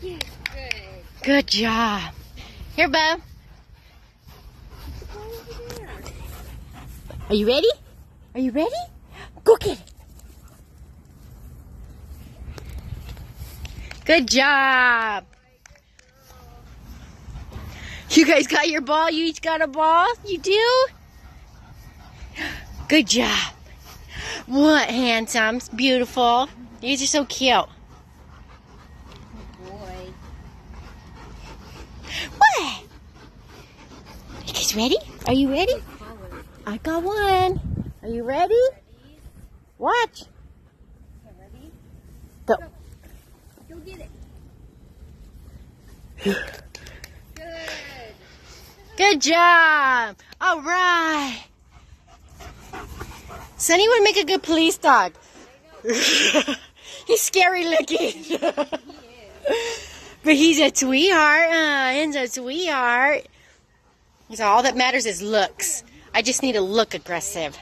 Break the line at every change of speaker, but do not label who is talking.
Good.
Good job. Here, Bo. Are you ready? Are you ready? Go get it. Good job. You guys got your ball? You each got a ball? You do? Good job. What handsome, beautiful. Guys are so cute.
Boy.
What? You guys ready? Are you ready? I got one. Are you ready? Watch. Go.
Go get it. Good.
Good job. All right. Sonny would make a good police dog. he's scary looking. but he's a sweetheart. Uh, he's a sweetheart. So all that matters is looks. I just need to look aggressive.